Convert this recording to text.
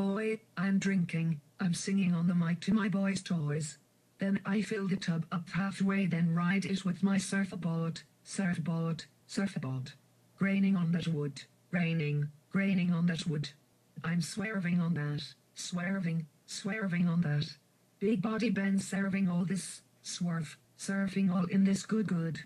boy, I'm drinking, I'm singing on the mic to my boys' toys. Then I fill the tub up halfway, then ride it with my surfboard, surfboard, surfboard. Graining on that wood, graining, graining on that wood. I'm swerving on that, swerving, swerving on that. Big body Ben serving all this, swerve, surfing all in this good good.